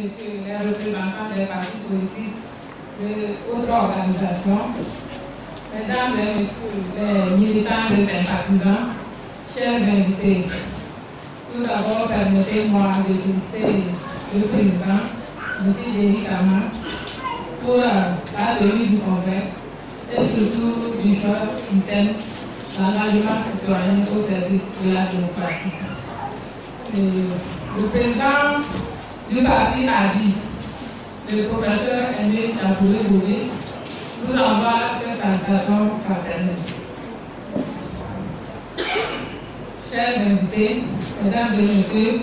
Messieurs les représentants des partis politiques et autres organisations, Mesdames et Messieurs les militants et sympathisants, chers invités, tout d'abord permettez-moi de féliciter le président, M. Derrick Kama, pour la tenue du congrès et surtout du choix du thème l'engagement citoyen au service de la démocratie. Et le président du parti a dit, le professeur Aimé Chapoulé Boudé, nous envoie ses salutations fraternelles. Chers invités, mesdames et messieurs,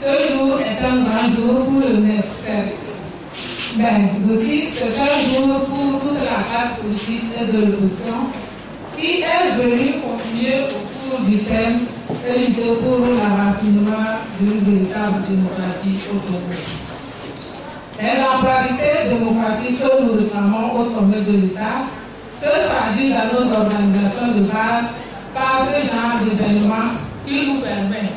ce jour est un grand jour pour le MEDCERS. Mais aussi, c'est un jour pour toute la classe politique de l'opposition qui est venue contribuer au cours du thème et lutter pour l'avancement d'une véritable démocratie au Togo. Les exemplarités démocratiques que nous réclamons au sommet de l'État se traduisent dans nos organisations de base par ce genre d'événements qui nous permet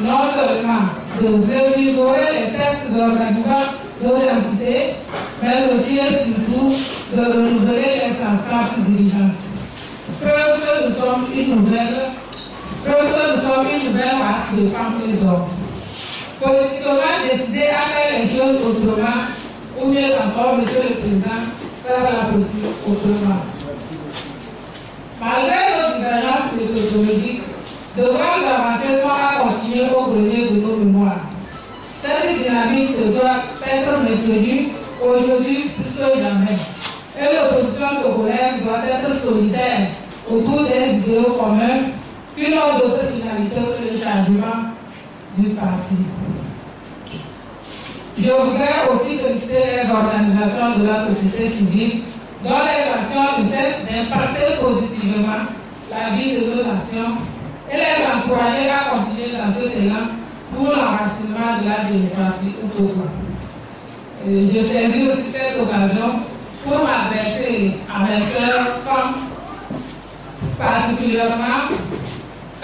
non seulement de revigorer les tests l'identité, mais aussi et surtout de renouveler les instances dirigeantes. Preuve que nous sommes une nouvelle, une nouvelle race de femmes et d'hommes. Politiquement décider à faire les choses autrement, ou mieux encore, Monsieur le Président, faire la politique autrement. Malgré nos divergences méthodologiques, de grandes avancées sont à continuer au grenier de nos mémoires. Cette dynamique se doit être maintenue aujourd'hui plus que jamais. Et l'opposition togolaise doit être solidaire autour des idéaux communs qui n'ont d'autre finalité que le changement du parti. Je voudrais aussi féliciter les organisations de la société civile dont les actions ne cessent d'impacter positivement la vie de nos nations et les encourager à continuer dans ce élan pour l'enracinement de la démocratie au Togo. Je saisis aussi cette occasion pour m'adresser à mes soeurs femmes, particulièrement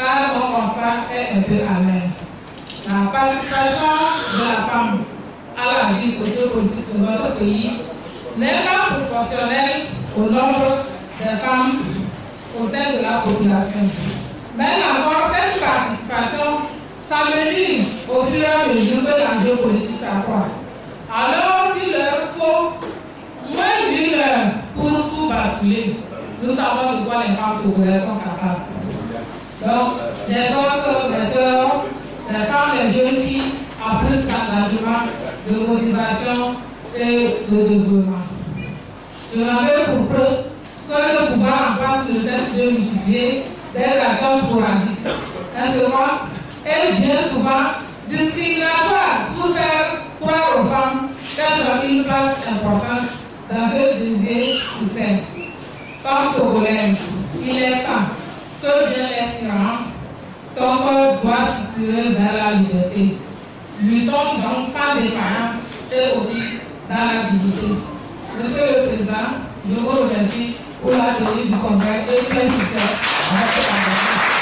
car mon constat est un peu amer. La participation de la femme à la vie sociopolitique de notre pays n'est pas proportionnelle au nombre de femmes au sein de la population. Mais encore, cette participation s'amenuise au fur et à mesure que l'enjeu politique s'accroît. Alors qu'il leur faut moins d'une heure pour tout basculer, nous savons de quoi les femmes sont capables. Donc, les autres, mes soeurs, les femmes, les jeunes filles, en plus d'engagement, de motivation et de développement. Je n'avais pour preuve que le pouvoir en place ne cesse de multiplier des actions sporadiques. Insolentes et bien souvent discriminatoires pour faire croire aux femmes qu'elles ont une place importante dans ce deuxième système. Comme Togolais, il est temps que bien doit circuler vers la liberté. Luttons donc sans défaillance et aussi dans la dignité. Monsieur le Président, je vous remercie pour la tenue du congrès et plein succès à